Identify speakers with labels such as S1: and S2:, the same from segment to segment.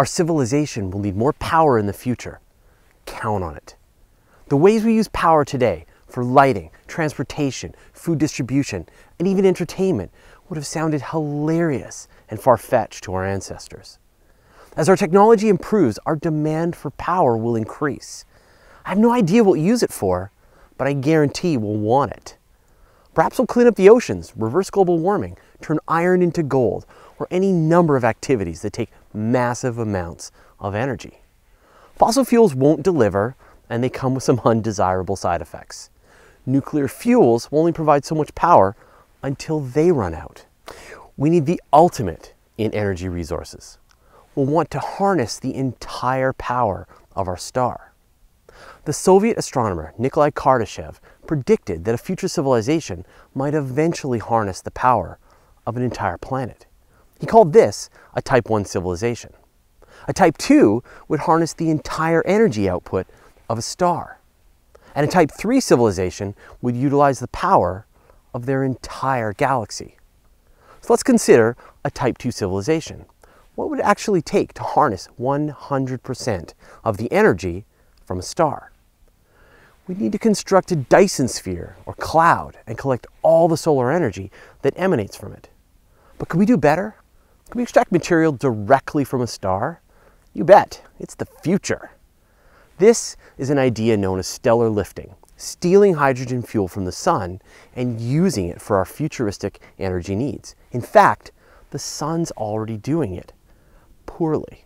S1: Our civilization will need more power in the future. Count on it. The ways we use power today for lighting, transportation, food distribution, and even entertainment would have sounded hilarious and far fetched to our ancestors. As our technology improves, our demand for power will increase. I have no idea what we'll use it for, but I guarantee we'll want it. Perhaps we'll clean up the oceans, reverse global warming, turn iron into gold, or any number of activities that take massive amounts of energy. Fossil fuels won't deliver, and they come with some undesirable side effects. Nuclear fuels will only provide so much power until they run out. We need the ultimate in energy resources. We'll want to harness the entire power of our star. The Soviet astronomer Nikolai Kardashev predicted that a future civilization might eventually harness the power of an entire planet. He called this a Type 1 civilization. A Type 2 would harness the entire energy output of a star. And a Type 3 civilization would utilize the power of their entire galaxy. So let's consider a Type 2 civilization. What would it actually take to harness 100% of the energy from a star? We need to construct a Dyson sphere or cloud and collect all the solar energy that emanates from it. But could we do better? Can we extract material directly from a star? You bet, it's the future. This is an idea known as stellar lifting, stealing hydrogen fuel from the sun and using it for our futuristic energy needs. In fact, the sun's already doing it poorly.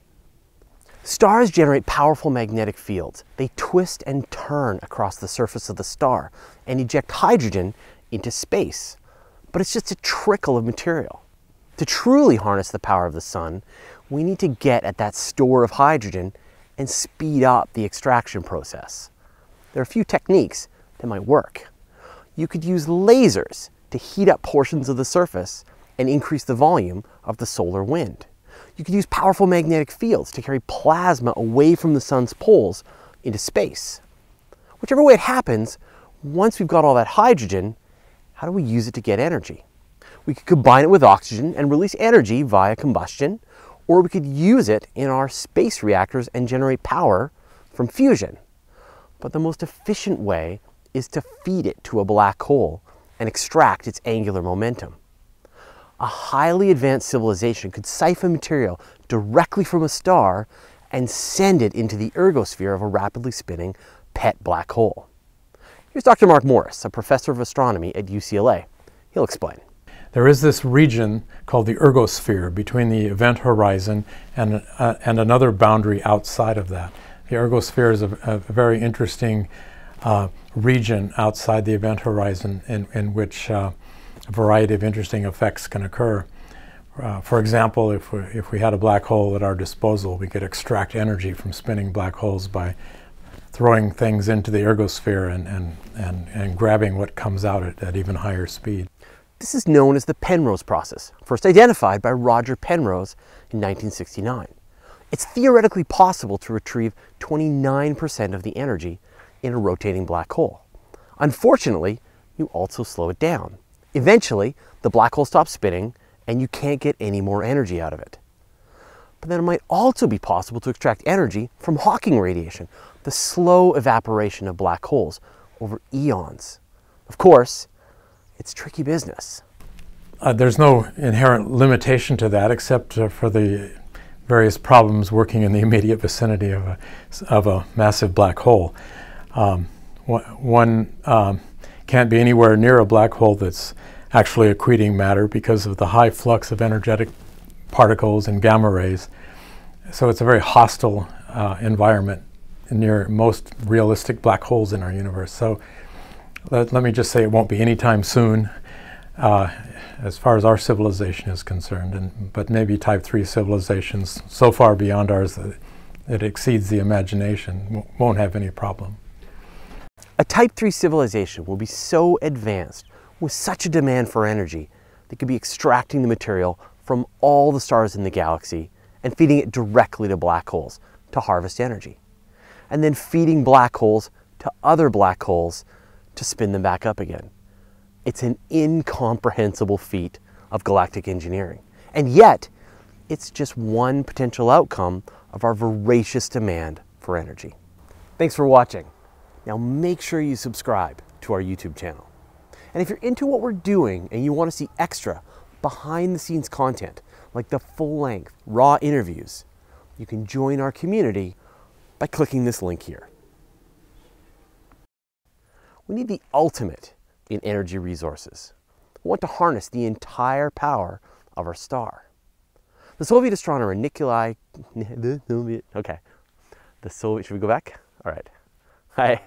S1: Stars generate powerful magnetic fields. They twist and turn across the surface of the star and eject hydrogen into space. But it's just a trickle of material. To truly harness the power of the sun, we need to get at that store of hydrogen and speed up the extraction process. There are a few techniques that might work. You could use lasers to heat up portions of the surface and increase the volume of the solar wind. You could use powerful magnetic fields to carry plasma away from the sun's poles into space. Whichever way it happens, once we've got all that hydrogen, how do we use it to get energy? We could combine it with oxygen and release energy via combustion, or we could use it in our space reactors and generate power from fusion. But the most efficient way is to feed it to a black hole and extract its angular momentum. A highly advanced civilization could siphon material directly from a star and send it into the ergosphere of a rapidly spinning pet black hole. Here's Dr. Mark Morris, a professor of astronomy at UCLA. He'll explain.
S2: There is this region called the ergosphere between the event horizon and, uh, and another boundary outside of that. The ergosphere is a, a very interesting uh, region outside the event horizon in, in which uh, a variety of interesting effects can occur. Uh, for example, if we, if we had a black hole at our disposal, we could extract energy from spinning black holes by throwing things into the ergosphere and, and, and, and grabbing what comes out at, at even higher speed.
S1: This is known as the Penrose process, first identified by Roger Penrose in 1969. It's theoretically possible to retrieve 29% of the energy in a rotating black hole. Unfortunately, you also slow it down. Eventually, the black hole stops spinning and you can't get any more energy out of it. But then it might also be possible to extract energy from Hawking radiation, the slow evaporation of black holes over eons. Of course, it's tricky business.
S2: Uh, there's no inherent limitation to that except uh, for the various problems working in the immediate vicinity of a, of a massive black hole. Um, one um, can't be anywhere near a black hole that's actually accreting matter because of the high flux of energetic particles and gamma rays. So it's a very hostile uh, environment near most realistic black holes in our universe. So let, let me just say it won't be anytime soon uh, as far as our civilization is concerned, and, but maybe type 3 civilizations so far beyond ours that it exceeds the imagination won't have any problem.
S1: A type 3 civilization will be so advanced with such a demand for energy they could be extracting the material from all the stars in the galaxy and feeding it directly to black holes to harvest energy. And then feeding black holes to other black holes to spin them back up again. It's an incomprehensible feat of galactic engineering. And yet, it's just one potential outcome of our voracious demand for energy. Thanks for watching. Now make sure you subscribe to our YouTube channel. And if you're into what we're doing and you want to see extra behind the scenes content, like the full length, raw interviews, you can join our community by clicking this link here. We need the ultimate in energy resources. We want to harness the entire power of our star. The Soviet astronomer Nikolai, okay, the Soviet, should we go back? All right. Hi.